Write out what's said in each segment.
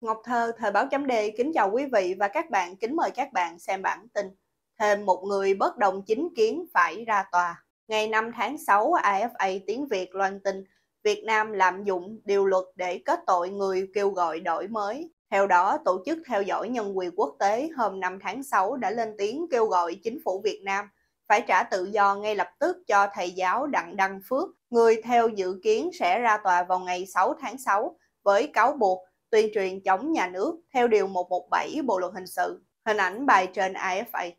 Ngọc Thơ, Thời báo chấm đê kính chào quý vị và các bạn, kính mời các bạn xem bản tin. Thêm một người bất đồng chính kiến phải ra tòa. Ngày 5 tháng 6, AFA tiếng Việt loan tin Việt Nam lạm dụng điều luật để kết tội người kêu gọi đổi mới. Theo đó, Tổ chức Theo dõi Nhân quyền Quốc tế hôm 5 tháng 6 đã lên tiếng kêu gọi chính phủ Việt Nam phải trả tự do ngay lập tức cho thầy giáo Đặng Đăng Phước, người theo dự kiến sẽ ra tòa vào ngày 6 tháng 6 với cáo buộc tuyên truyền chống nhà nước theo Điều 117 Bộ Luật Hình sự. Hình ảnh bài trên AFA.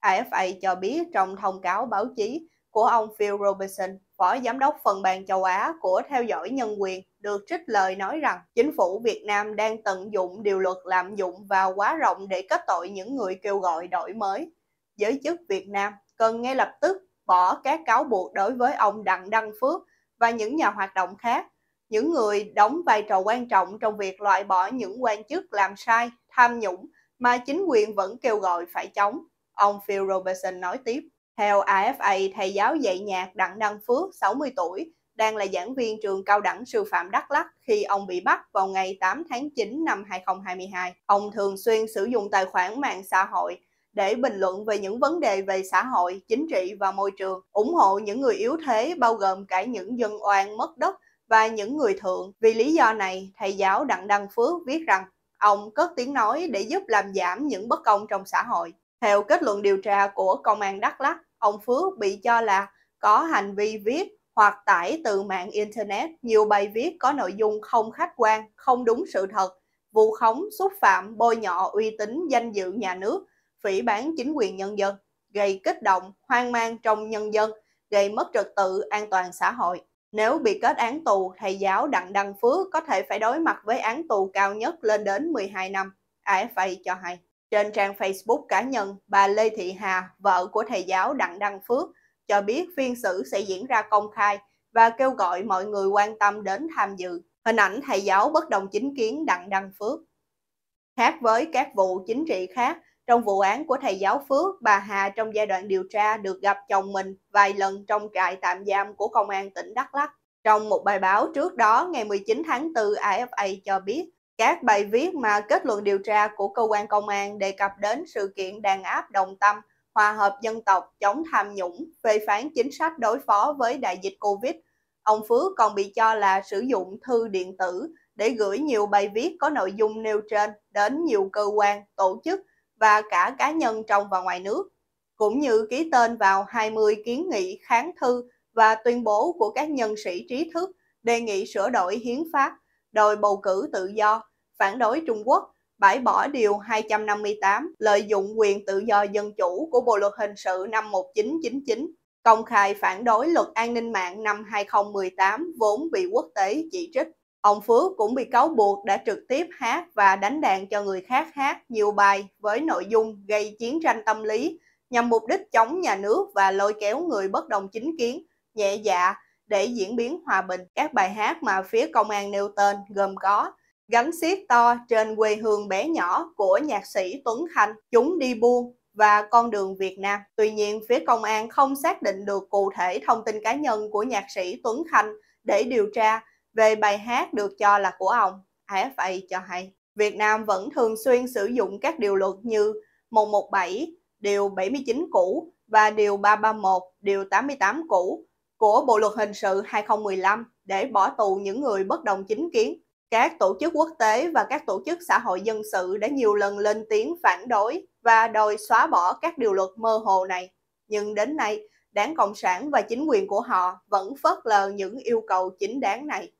AFA cho biết trong thông cáo báo chí của ông Phil Robertson, Phó Giám đốc phần bàn châu Á của Theo dõi Nhân quyền, được trích lời nói rằng chính phủ Việt Nam đang tận dụng điều luật lạm dụng và quá rộng để kết tội những người kêu gọi đổi mới. Giới chức Việt Nam cần ngay lập tức bỏ các cáo buộc đối với ông Đặng Đăng Phước và những nhà hoạt động khác những người đóng vai trò quan trọng trong việc loại bỏ những quan chức làm sai, tham nhũng mà chính quyền vẫn kêu gọi phải chống. Ông Phil Robertson nói tiếp. Theo AFA, thầy giáo dạy nhạc Đặng Đăng Phước, 60 tuổi, đang là giảng viên trường cao đẳng sư phạm Đắk Lắk khi ông bị bắt vào ngày 8 tháng 9 năm 2022. Ông thường xuyên sử dụng tài khoản mạng xã hội để bình luận về những vấn đề về xã hội, chính trị và môi trường, ủng hộ những người yếu thế bao gồm cả những dân oan mất đất và những người thượng. Vì lý do này, thầy giáo Đặng Đăng Phước viết rằng ông cất tiếng nói để giúp làm giảm những bất công trong xã hội. Theo kết luận điều tra của Công an Đắk Lắk, ông Phước bị cho là có hành vi viết hoặc tải từ mạng Internet nhiều bài viết có nội dung không khách quan, không đúng sự thật, vu khống, xúc phạm, bôi nhọ uy tín, danh dự nhà nước, phỉ bán chính quyền nhân dân, gây kích động, hoang mang trong nhân dân, gây mất trật tự an toàn xã hội. Nếu bị kết án tù, thầy giáo Đặng Đăng Phước có thể phải đối mặt với án tù cao nhất lên đến 12 năm, AFA cho hay. Trên trang Facebook cá nhân, bà Lê Thị Hà, vợ của thầy giáo Đặng Đăng Phước, cho biết phiên xử sẽ diễn ra công khai và kêu gọi mọi người quan tâm đến tham dự. Hình ảnh thầy giáo bất đồng chính kiến Đặng Đăng Phước. Khác với các vụ chính trị khác, trong vụ án của thầy giáo Phước, bà Hà trong giai đoạn điều tra được gặp chồng mình vài lần trong trại tạm giam của công an tỉnh Đắk Lắk. Trong một bài báo trước đó, ngày 19 tháng 4, AFA cho biết các bài viết mà kết luận điều tra của cơ quan công an đề cập đến sự kiện đàn áp đồng tâm, hòa hợp dân tộc, chống tham nhũng, phê phán chính sách đối phó với đại dịch Covid. Ông Phước còn bị cho là sử dụng thư điện tử để gửi nhiều bài viết có nội dung nêu trên đến nhiều cơ quan, tổ chức và cả cá nhân trong và ngoài nước, cũng như ký tên vào 20 kiến nghị kháng thư và tuyên bố của các nhân sĩ trí thức đề nghị sửa đổi hiến pháp, đòi bầu cử tự do, phản đối Trung Quốc, bãi bỏ Điều 258, lợi dụng quyền tự do dân chủ của Bộ Luật Hình sự năm 1999, công khai phản đối luật an ninh mạng năm 2018 vốn bị quốc tế chỉ trích. Ông Phước cũng bị cáo buộc đã trực tiếp hát và đánh đàn cho người khác hát nhiều bài với nội dung gây chiến tranh tâm lý nhằm mục đích chống nhà nước và lôi kéo người bất đồng chính kiến, nhẹ dạ để diễn biến hòa bình. Các bài hát mà phía công an nêu tên gồm có Gánh xiết to trên quê hương bé nhỏ của nhạc sĩ Tuấn Khanh, Chúng đi buôn và Con đường Việt Nam. Tuy nhiên, phía công an không xác định được cụ thể thông tin cá nhân của nhạc sĩ Tuấn Khanh để điều tra về bài hát được cho là của ông, AFA cho hay, Việt Nam vẫn thường xuyên sử dụng các điều luật như 117, điều 79 cũ và điều 331, điều 88 cũ của Bộ luật hình sự 2015 để bỏ tù những người bất đồng chính kiến. Các tổ chức quốc tế và các tổ chức xã hội dân sự đã nhiều lần lên tiếng phản đối và đòi xóa bỏ các điều luật mơ hồ này. Nhưng đến nay, Đảng Cộng sản và chính quyền của họ vẫn phớt lờ những yêu cầu chính đáng này.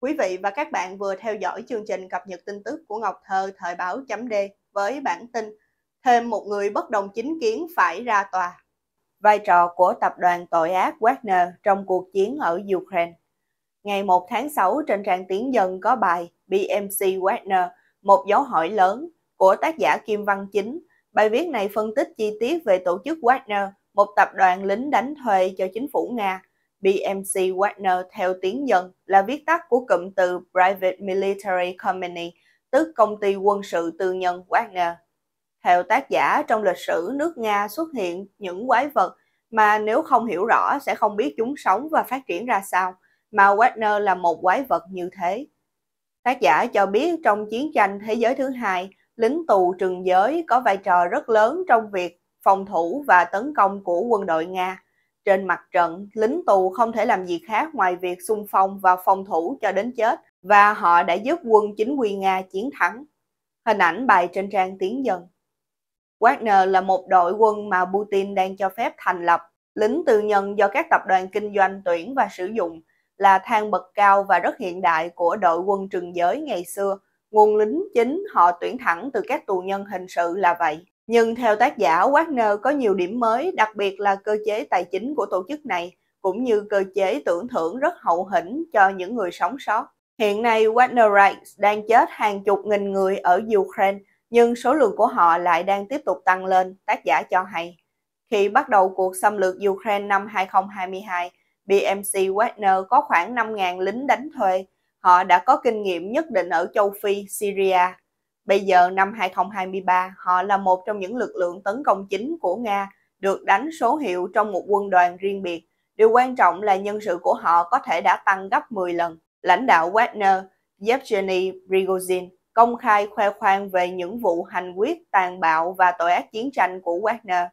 Quý vị và các bạn vừa theo dõi chương trình cập nhật tin tức của Ngọc Thơ thời báo chấm D với bản tin Thêm một người bất đồng chính kiến phải ra tòa. Vai trò của tập đoàn tội ác Wagner trong cuộc chiến ở Ukraine. Ngày 1 tháng 6 trên trang tiếng dân có bài BMC Wagner, một dấu hỏi lớn của tác giả Kim Văn Chính. Bài viết này phân tích chi tiết về tổ chức Wagner, một tập đoàn lính đánh thuê cho chính phủ Nga BMC Wagner theo tiếng dân là viết tắt của cụm từ Private Military Company, tức công ty quân sự tư nhân Wagner. Theo tác giả, trong lịch sử nước Nga xuất hiện những quái vật mà nếu không hiểu rõ sẽ không biết chúng sống và phát triển ra sao, mà Wagner là một quái vật như thế. Tác giả cho biết trong chiến tranh thế giới thứ hai, lính tù trừng giới có vai trò rất lớn trong việc phòng thủ và tấn công của quân đội Nga. Trên mặt trận, lính tù không thể làm gì khác ngoài việc xung phong và phòng thủ cho đến chết, và họ đã giúp quân chính quy Nga chiến thắng. Hình ảnh bài trên trang Tiến Dân Wagner là một đội quân mà Putin đang cho phép thành lập, lính tư nhân do các tập đoàn kinh doanh tuyển và sử dụng, là thang bậc cao và rất hiện đại của đội quân trừng giới ngày xưa. Nguồn lính chính họ tuyển thẳng từ các tù nhân hình sự là vậy. Nhưng theo tác giả, Wagner có nhiều điểm mới, đặc biệt là cơ chế tài chính của tổ chức này, cũng như cơ chế tưởng thưởng rất hậu hĩnh cho những người sống sót. Hiện nay, Wagner Rights đang chết hàng chục nghìn người ở Ukraine, nhưng số lượng của họ lại đang tiếp tục tăng lên, tác giả cho hay. Khi bắt đầu cuộc xâm lược Ukraine năm 2022, BMC Wagner có khoảng 5.000 lính đánh thuê. Họ đã có kinh nghiệm nhất định ở châu Phi, Syria. Bây giờ năm 2023, họ là một trong những lực lượng tấn công chính của Nga, được đánh số hiệu trong một quân đoàn riêng biệt. Điều quan trọng là nhân sự của họ có thể đã tăng gấp 10 lần. Lãnh đạo Wagner, Yevgeny Prigozhin, công khai khoe khoang về những vụ hành quyết tàn bạo và tội ác chiến tranh của Wagner.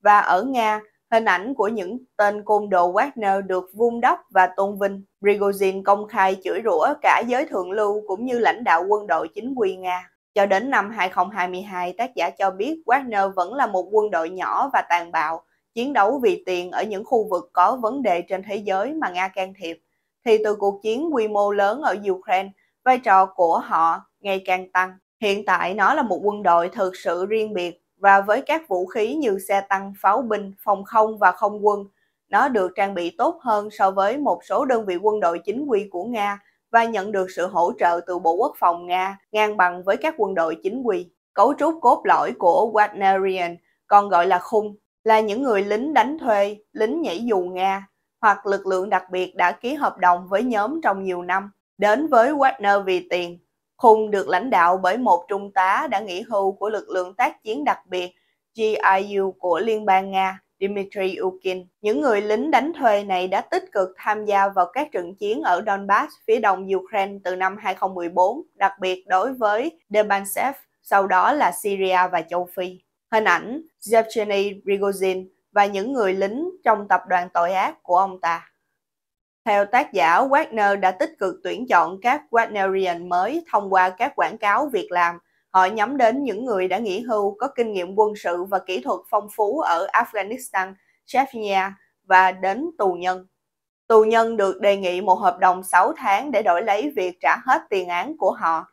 Và ở Nga, Hình ảnh của những tên côn đồ Wagner được vun đắp và tôn vinh. Prigozhin công khai chửi rủa cả giới thượng lưu cũng như lãnh đạo quân đội chính quy Nga. Cho đến năm 2022, tác giả cho biết Wagner vẫn là một quân đội nhỏ và tàn bạo, chiến đấu vì tiền ở những khu vực có vấn đề trên thế giới mà Nga can thiệp. Thì từ cuộc chiến quy mô lớn ở Ukraine, vai trò của họ ngày càng tăng. Hiện tại nó là một quân đội thực sự riêng biệt và với các vũ khí như xe tăng, pháo binh, phòng không và không quân, nó được trang bị tốt hơn so với một số đơn vị quân đội chính quy của Nga và nhận được sự hỗ trợ từ Bộ Quốc phòng Nga ngang bằng với các quân đội chính quy. Cấu trúc cốt lõi của Wagnerian, còn gọi là khung, là những người lính đánh thuê, lính nhảy dù Nga hoặc lực lượng đặc biệt đã ký hợp đồng với nhóm trong nhiều năm, đến với Wagner vì tiền Khung được lãnh đạo bởi một trung tá đã nghỉ hưu của lực lượng tác chiến đặc biệt GIU của Liên bang Nga, Dmitry Ukin. Những người lính đánh thuê này đã tích cực tham gia vào các trận chiến ở Donbass, phía đông Ukraine từ năm 2014, đặc biệt đối với Debaltseve, sau đó là Syria và châu Phi. Hình ảnh Yevgeny Prigozhin và những người lính trong tập đoàn tội ác của ông ta. Theo tác giả, Wagner đã tích cực tuyển chọn các Wagnerian mới thông qua các quảng cáo việc làm. Họ nhắm đến những người đã nghỉ hưu có kinh nghiệm quân sự và kỹ thuật phong phú ở Afghanistan, Chechnya và đến tù nhân. Tù nhân được đề nghị một hợp đồng 6 tháng để đổi lấy việc trả hết tiền án của họ.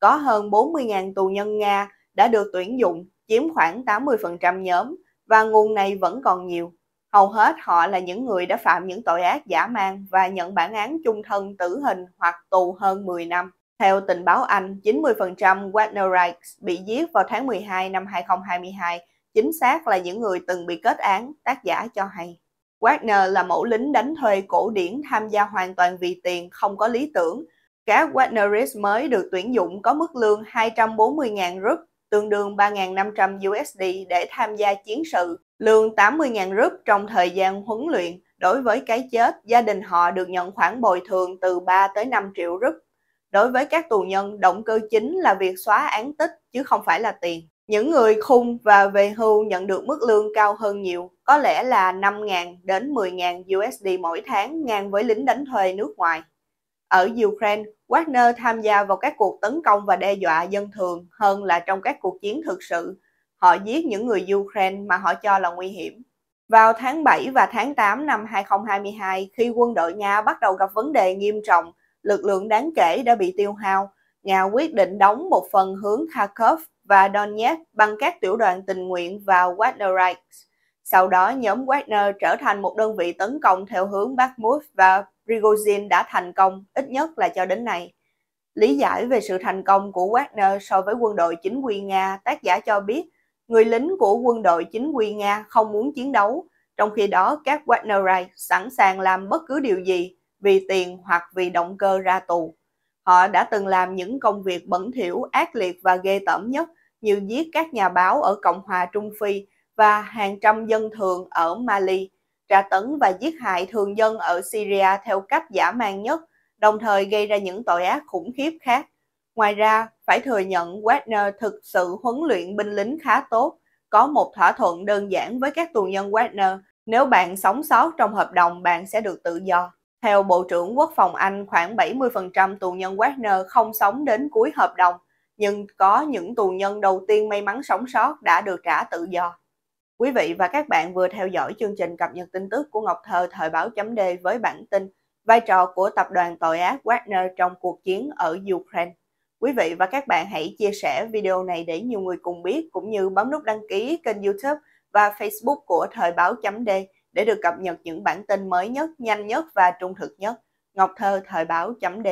Có hơn 40.000 tù nhân Nga đã được tuyển dụng, chiếm khoảng 80% nhóm, và nguồn này vẫn còn nhiều. Hầu hết họ là những người đã phạm những tội ác giả mang và nhận bản án chung thân tử hình hoặc tù hơn 10 năm. Theo tình báo Anh, 90% Wagnerites bị giết vào tháng 12 năm 2022, chính xác là những người từng bị kết án, tác giả cho hay. Wagner là mẫu lính đánh thuê cổ điển tham gia hoàn toàn vì tiền, không có lý tưởng. Các Wagnerites mới được tuyển dụng có mức lương 240.000 rúp, tương đương 3.500 USD để tham gia chiến sự Lương 80.000 rúp trong thời gian huấn luyện, đối với cái chết, gia đình họ được nhận khoản bồi thường từ 3 tới 5 triệu rúp. Đối với các tù nhân, động cơ chính là việc xóa án tích chứ không phải là tiền. Những người khung và về hưu nhận được mức lương cao hơn nhiều, có lẽ là 5.000 đến 10.000 USD mỗi tháng ngang với lính đánh thuê nước ngoài. Ở Ukraine, Wagner tham gia vào các cuộc tấn công và đe dọa dân thường hơn là trong các cuộc chiến thực sự, Họ giết những người Ukraine mà họ cho là nguy hiểm. Vào tháng 7 và tháng 8 năm 2022, khi quân đội Nga bắt đầu gặp vấn đề nghiêm trọng, lực lượng đáng kể đã bị tiêu hao. Nga quyết định đóng một phần hướng Kharkov và Donetsk bằng các tiểu đoàn tình nguyện vào Wagner Sau đó, nhóm Wagner trở thành một đơn vị tấn công theo hướng Bakhmut và Prigozhin đã thành công, ít nhất là cho đến nay. Lý giải về sự thành công của Wagner so với quân đội chính quy Nga, tác giả cho biết người lính của quân đội chính quy Nga không muốn chiến đấu, trong khi đó các Wagnerites sẵn sàng làm bất cứ điều gì vì tiền hoặc vì động cơ ra tù. Họ đã từng làm những công việc bẩn thỉu, ác liệt và ghê tởm nhất như giết các nhà báo ở Cộng hòa Trung Phi và hàng trăm dân thường ở Mali, tra tấn và giết hại thường dân ở Syria theo cách giả man nhất, đồng thời gây ra những tội ác khủng khiếp khác. Ngoài ra, phải thừa nhận Wagner thực sự huấn luyện binh lính khá tốt, có một thỏa thuận đơn giản với các tù nhân Wagner. Nếu bạn sống sót trong hợp đồng, bạn sẽ được tự do. Theo Bộ trưởng Quốc phòng Anh, khoảng 70% tù nhân Wagner không sống đến cuối hợp đồng, nhưng có những tù nhân đầu tiên may mắn sống sót đã được trả tự do. Quý vị và các bạn vừa theo dõi chương trình cập nhật tin tức của Ngọc Thơ thời báo chấm D với bản tin vai trò của tập đoàn tội ác Wagner trong cuộc chiến ở Ukraine. Quý vị và các bạn hãy chia sẻ video này để nhiều người cùng biết cũng như bấm nút đăng ký kênh YouTube và Facebook của Thời báo chấm D để được cập nhật những bản tin mới nhất, nhanh nhất và trung thực nhất. Ngọc Thơ Thời báo chấm D